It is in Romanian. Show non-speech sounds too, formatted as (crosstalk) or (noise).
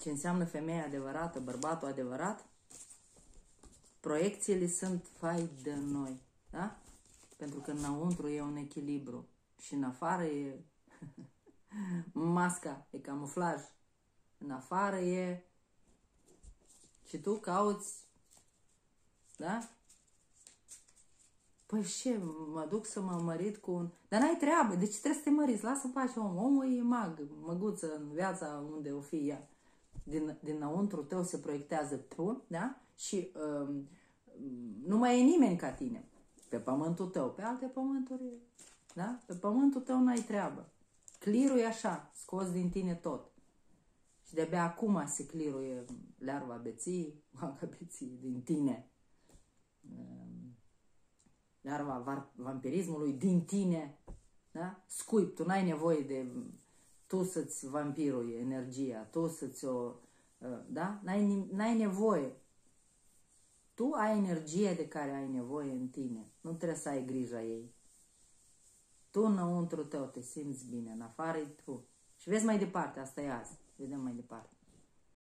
ce înseamnă femeia adevărată, bărbatul adevărat, proiecțiile sunt fai de noi, da? Pentru că înăuntru e un echilibru și în afară e (laughs) masca, e camuflaj. În afară e și tu cauți, da? Păi ce, mă duc să mă mărit cu un... Dar n-ai treabă, de ce trebuie să te măriți? Lasă în pace om. Omul e mag, măguță în viața unde o fi ea. Din, dinăuntru tău se proiectează tu, da? Și um, nu mai e nimeni ca tine. Pe pământul tău, pe alte pământuri, da? Pe pământul tău n-ai treabă. Clirul e așa, scos din tine tot. Și de-abia acum se cliruie larva beții, oaca beții din tine. Um, larva vampirismului din tine. Da? Scuip, tu n-ai nevoie de tu să-ți vampirui energia, tu să-ți o... Uh, da? N-ai, n-ai nevoie. Tu ai energie de care ai nevoie în tine. Nu trebuie să ai grija ei. Tu înăuntru tău te simți bine, în afară tu. Și vezi mai departe, asta e azi. Vedem mai departe.